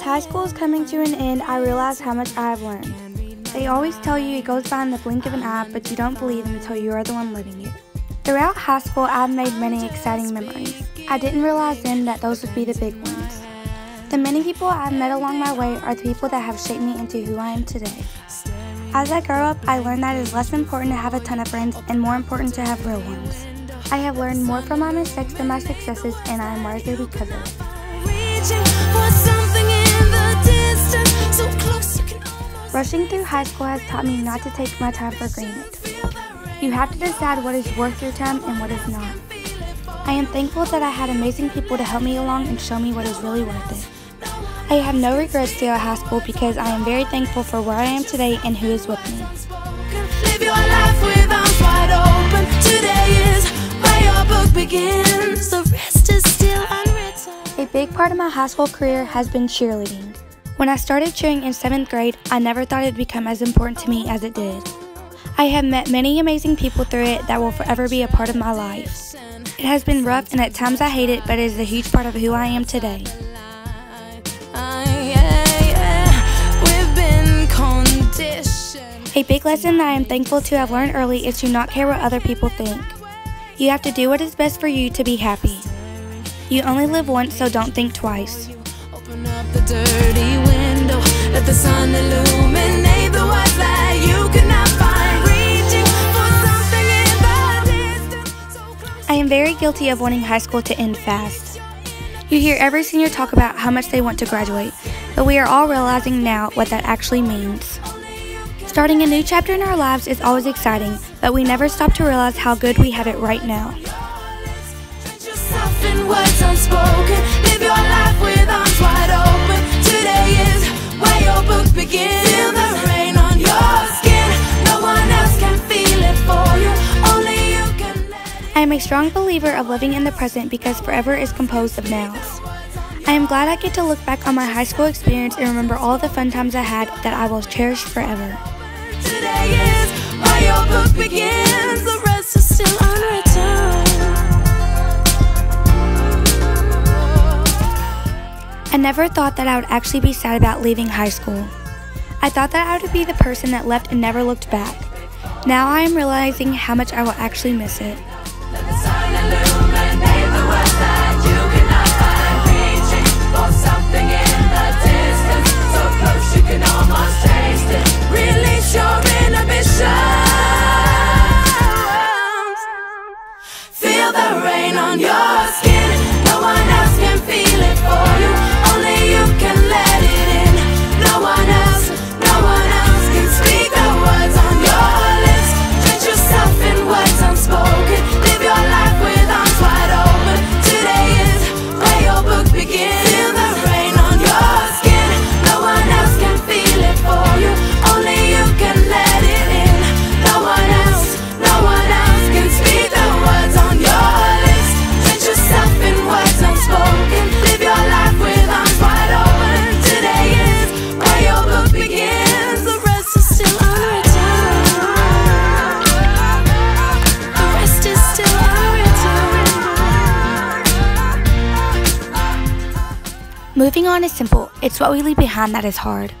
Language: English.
high school is coming to an end, I realize how much I have learned. They always tell you it goes by in the blink of an eye, but you don't believe them until you are the one living it. Throughout high school, I've made many exciting memories. I didn't realize then that those would be the big ones. The many people I've met along my way are the people that have shaped me into who I am today. As I grow up, I learned that it is less important to have a ton of friends and more important to have real ones. I have learned more from my mistakes than my successes, and I am wiser because Rushing through high school has taught me not to take my time for granted. You have to decide what is worth your time and what is not. I am thankful that I had amazing people to help me along and show me what is really worth it. I have no regrets throughout high school because I am very thankful for where I am today and who is with me. A big part of my high school career has been cheerleading. When I started cheering in 7th grade, I never thought it'd become as important to me as it did. I have met many amazing people through it that will forever be a part of my life. It has been rough and at times I hate it, but it is a huge part of who I am today. A big lesson that I am thankful to have learned early is to not care what other people think. You have to do what is best for you to be happy. You only live once, so don't think twice. Open up the dirty window, let the sun illuminate the words that you cannot find. I am very guilty of wanting high school to end fast. You hear every senior talk about how much they want to graduate, but we are all realizing now what that actually means. Starting a new chapter in our lives is always exciting, but we never stop to realize how good we have it right now am a strong believer of living in the present because forever is composed of nows. I am glad I get to look back on my high school experience and remember all the fun times I had that I will cherish forever. Today is where your book begins. The rest is still. I never thought that I would actually be sad about leaving high school. I thought that I would be the person that left and never looked back. Now I am realizing how much I will actually miss it. Moving on is simple, it's what we leave behind that is hard.